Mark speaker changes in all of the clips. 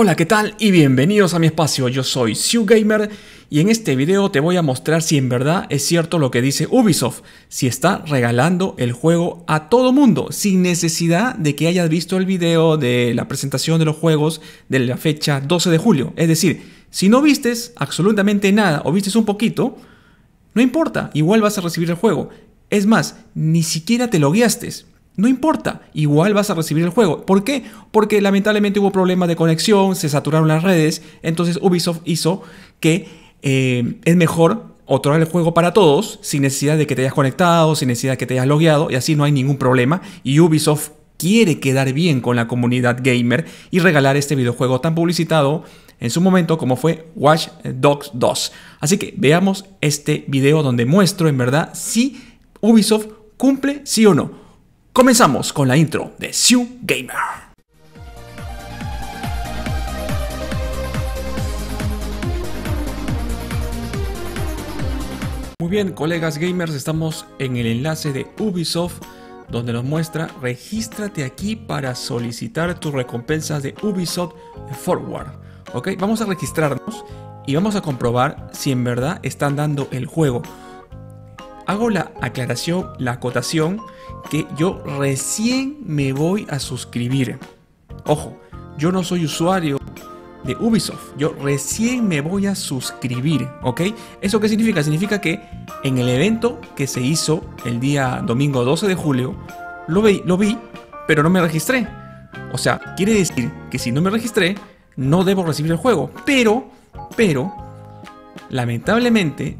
Speaker 1: Hola, ¿qué tal? Y bienvenidos a mi espacio. Yo soy Sue Gamer y en este video te voy a mostrar si en verdad es cierto lo que dice Ubisoft, si está regalando el juego a todo mundo sin necesidad de que hayas visto el video de la presentación de los juegos de la fecha 12 de julio. Es decir, si no vistes absolutamente nada o vistes un poquito, no importa, igual vas a recibir el juego. Es más, ni siquiera te lo guiaste. No importa, igual vas a recibir el juego. ¿Por qué? Porque lamentablemente hubo problemas de conexión, se saturaron las redes, entonces Ubisoft hizo que eh, es mejor otorgar el juego para todos sin necesidad de que te hayas conectado, sin necesidad de que te hayas logueado y así no hay ningún problema. Y Ubisoft quiere quedar bien con la comunidad gamer y regalar este videojuego tan publicitado en su momento como fue Watch Dogs 2. Así que veamos este video donde muestro en verdad si Ubisoft cumple sí o no. Comenzamos con la intro de Sue Gamer. Muy bien, colegas gamers, estamos en el enlace de Ubisoft donde nos muestra regístrate aquí para solicitar tus recompensas de Ubisoft Forward. Ok, vamos a registrarnos y vamos a comprobar si en verdad están dando el juego. Hago la aclaración, la acotación que yo recién me voy a suscribir. Ojo, yo no soy usuario de Ubisoft. Yo recién me voy a suscribir, ¿ok? ¿Eso qué significa? Significa que en el evento que se hizo el día domingo 12 de julio, lo vi, lo vi, pero no me registré. O sea, quiere decir que si no me registré, no debo recibir el juego. Pero, pero, lamentablemente,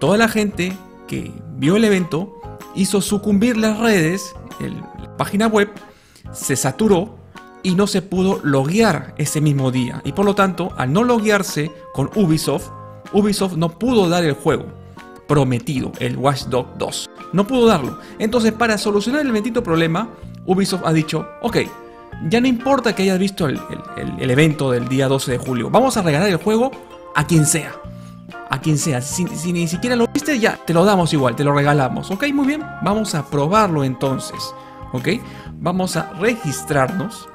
Speaker 1: toda la gente que vio el evento hizo sucumbir las redes, la página web se saturó y no se pudo loguear ese mismo día. Y por lo tanto, al no loguearse con Ubisoft, Ubisoft no pudo dar el juego prometido, el Watch Dogs 2. No pudo darlo. Entonces, para solucionar el bendito problema, Ubisoft ha dicho, ok, ya no importa que hayas visto el, evento del día 12 de julio, vamos a regalar el juego a quien sea a quien sea. Si, ni siquiera lo viste, ya te lo damos igual, te lo regalamos. Ok, muy bien, vamos a probarlo entonces. Ok, vamos a registrarnos.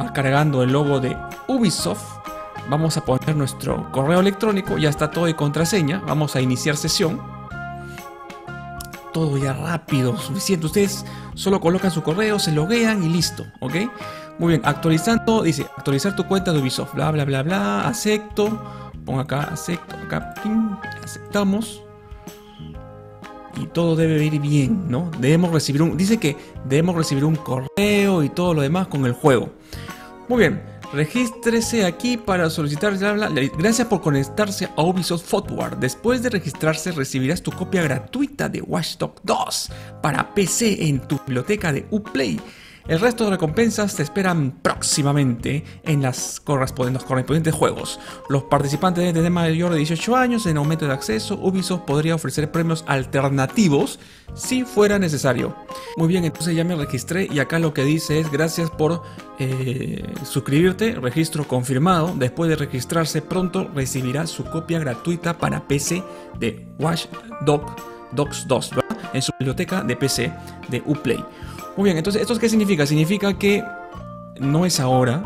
Speaker 1: Va cargando el logo de Ubisoft. Vamos a poner nuestro correo electrónico, ya está todo de contraseña. Vamos a iniciar sesión. Todo ya rápido, suficiente. Ustedes solo colocan su correo, se loguean y listo, ¿ok? Muy bien, actualizando, dice actualizar tu cuenta de Ubisoft, bla, bla, bla, bla, acepto pongo acá, acepto, acá, aceptamos. Y todo debe ir bien, ¿no? Debemos recibir un. Dice que debemos recibir un correo y todo lo demás con el juego. Muy bien. Regístrese aquí para solicitar. Gracias por conectarse a Ubisoft Forward. Después de registrarse, recibirás tu copia gratuita de Watch Dogs 2 para PC en tu biblioteca de Uplay. El resto de recompensas te esperan próximamente en las correspondientes, correspondientes juegos. Los participantes de tener mayor de 18 años en aumento de acceso, Ubisoft podría ofrecer premios alternativos si fuera necesario. Muy bien, entonces ya me registré y acá lo que dice es gracias por eh, suscribirte, registro confirmado. Después de registrarse pronto recibirá su copia gratuita para PC de Watch Dogs 2 en su biblioteca de PC de Uplay. Muy bien, entonces, ¿esto qué significa? Significa que no es ahora,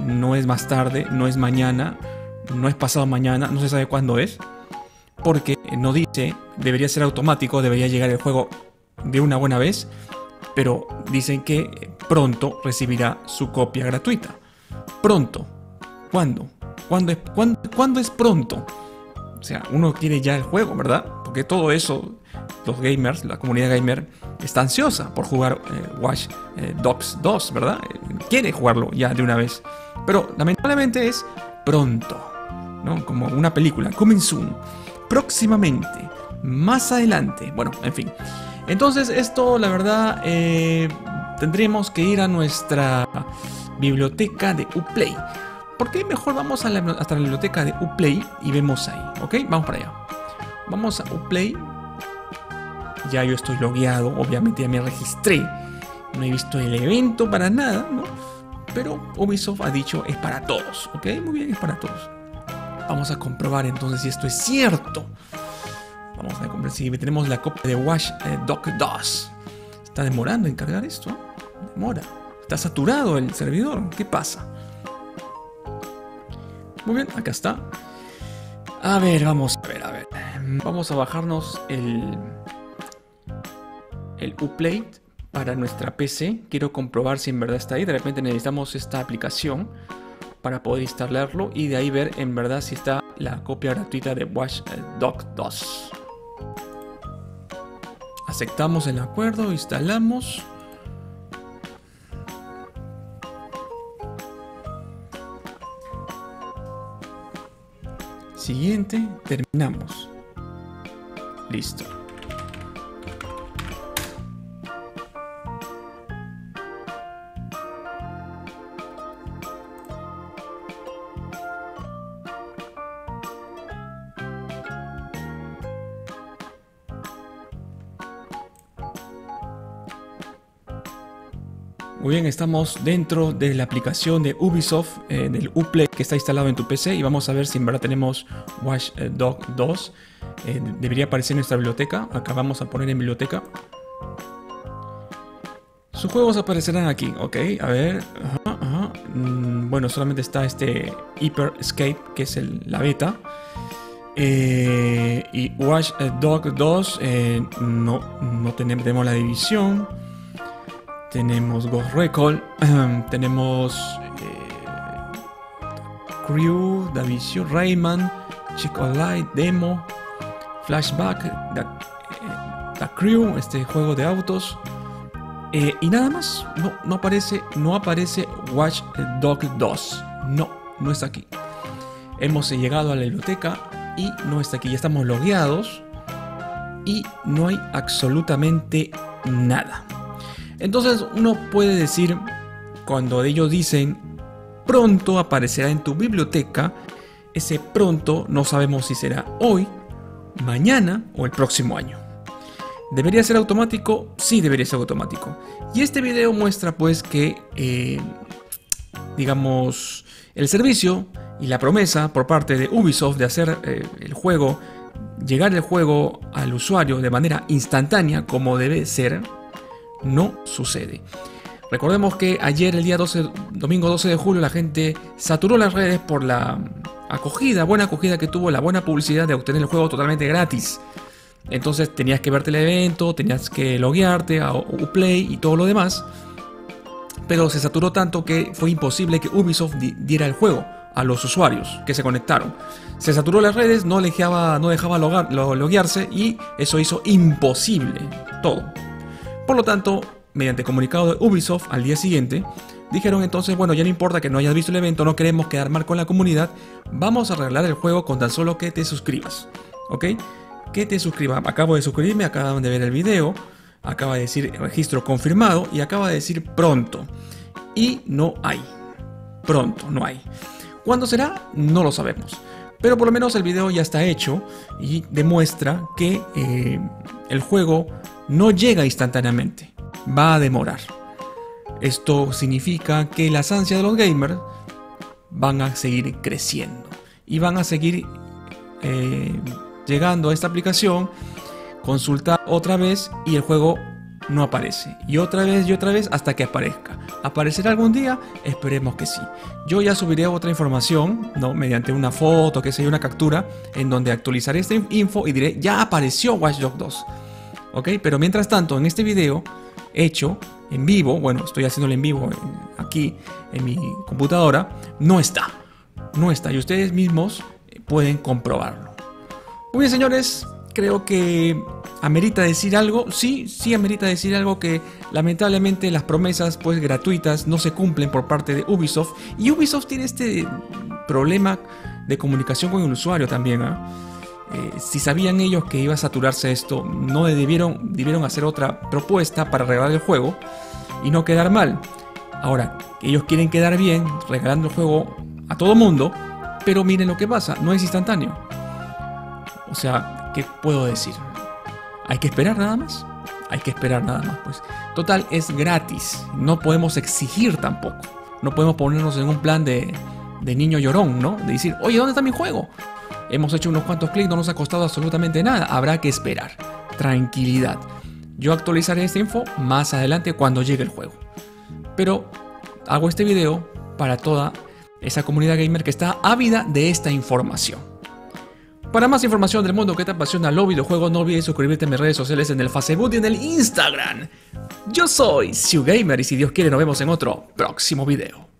Speaker 1: no es más tarde, no es mañana, no es pasado mañana, no se sabe cuándo es, porque no dice, debería ser automático, debería llegar el juego de una buena vez, pero dicen que pronto recibirá su copia gratuita. Pronto. ¿Cuándo? ¿Cuándo es, cuándo es pronto? O sea, uno quiere ya el juego, ¿verdad? Porque todo eso, los gamers, la comunidad gamer, está ansiosa por jugar eh, Watch eh, Dogs 2, ¿verdad? Quiere jugarlo ya de una vez. Pero lamentablemente es pronto, ¿no? Como una película, coming soon, próximamente, más adelante. Bueno, en fin. Entonces esto, la verdad, eh, tendríamos que ir a nuestra biblioteca de Uplay. ¿Por qué mejor vamos a la, hasta la biblioteca de Uplay y vemos ahí? ¿Ok? Vamos para allá. Vamos a Uplay ya yo estoy logueado, obviamente ya me registré, no he visto el evento para nada, ¿no? Pero Ubisoft ha dicho es para todos, ¿ok? Muy bien, es para todos. Vamos a comprobar entonces si esto es cierto. Vamos a comprobar si tenemos la copia de Watch eh, Doc 2. Está demorando en cargar esto, demora. Está saturado el servidor. ¿Qué pasa? Muy bien, acá está. A ver, vamos a ver, a ver. Vamos a bajarnos el, el Uplate para nuestra PC. Quiero comprobar si en verdad está ahí. De repente necesitamos esta aplicación para poder instalarlo y de ahí ver en verdad si está la copia gratuita de Watchdog 2. Aceptamos el acuerdo, instalamos. Siguiente, terminamos. Listo. Muy bien, estamos dentro de la aplicación de Ubisoft, eh, del Uplay que está instalado en tu PC y vamos a ver si en verdad tenemos Watch Dog 2. Eh, debería aparecer en nuestra biblioteca. Acá vamos a poner en biblioteca. Sus juegos aparecerán aquí, ok. A ver. Mm, bueno, solamente está este Hyper Escape, que es la beta. Eh, y Watch Dog 2, no, no tenemos la división tenemos Ghost Recall, tenemos eh, Crew, Davision, Rayman, Chico Light, Demo, Flashback, The, eh, Crew, este juego de autos. Eh, y nada más, no, no aparece, no aparece Watch Dog 2. No, no está aquí. Hemos llegado a la biblioteca y no está aquí. Ya estamos logueados y no hay absolutamente nada. Entonces uno puede decir, cuando ellos dicen, pronto aparecerá en tu biblioteca, ese pronto no sabemos si será hoy, mañana o el próximo año. ¿Debería ser automático? Sí, debería ser automático. Y este video muestra pues que, eh, digamos, el servicio y la promesa por parte de Ubisoft de hacer eh, el juego, llegar el juego al usuario de manera instantánea como debe ser, no sucede. Recordemos que ayer, el día 12, domingo 12 de julio, la gente saturó las redes por la acogida, buena acogida que tuvo, la buena publicidad de obtener el juego totalmente gratis. Entonces tenías que verte el evento, tenías que loguearte a Uplay y todo lo demás. Pero se saturó tanto que fue imposible que Ubisoft diera el juego a los usuarios que se conectaron. Se saturó las redes, no dejaba, no dejaba loguearse y eso hizo imposible todo. Por lo tanto, mediante comunicado de Ubisoft al día siguiente, dijeron entonces, bueno, ya no importa que no hayas visto el evento, no queremos quedar mal con la comunidad, vamos a arreglar el juego con tan solo que te suscribas. ¿Ok? Que te suscribas. Acabo de suscribirme, acaban de ver el video, acaba de decir registro confirmado y acaba de decir pronto. Y no hay. Pronto, no hay. ¿Cuándo será? No lo sabemos. Pero por lo menos el video ya está hecho y demuestra que eh, el juego no llega instantáneamente, va a demorar. Esto significa que las ansias de los gamers van a seguir creciendo y van a seguir eh, llegando a esta aplicación, consultar otra vez y el juego no aparece. Y otra vez y otra vez hasta que aparezca. ¿Aparecerá algún día? Esperemos que sí. Yo ya subiré otra información, ¿no? Mediante una foto, que sea una captura, en donde actualizaré esta info y diré, ya apareció Watch Dogs 2. ¿Ok? Pero mientras tanto, en este video hecho en vivo, bueno, estoy haciéndolo en vivo aquí en mi computadora, no está. No está y ustedes mismos pueden comprobarlo. Muy bien, señores, creo que amerita decir algo. Sí, sí amerita decir algo que lamentablemente las promesas pues gratuitas no se cumplen por parte de Ubisoft y Ubisoft tiene este problema de comunicación con el usuario también, ¿ah? Si sabían ellos que iba a saturarse esto, no debieron, debieron hacer otra propuesta para regalar el juego y no quedar mal. Ahora, ellos quieren quedar bien regalando el juego a todo mundo, pero miren lo que pasa, no es instantáneo. O sea, ¿qué puedo decir? Hay que esperar nada más. Hay que esperar nada más, pues. Total, es gratis. No podemos exigir tampoco. No podemos ponernos en un plan de, de niño llorón, ¿no? De decir, oye, ¿dónde está mi juego? Hemos hecho unos cuantos clics, no nos ha costado absolutamente nada. Habrá que esperar. Tranquilidad. Yo actualizaré esta info más adelante cuando llegue el juego. Pero hago este video para toda esa comunidad gamer que está ávida de esta información. Para más información del mundo que te apasiona los videojuegos, no olvides suscribirte a mis redes sociales en el Facebook y en el Instagram. Yo soy Siu Gamer y si Dios quiere nos vemos en otro próximo video.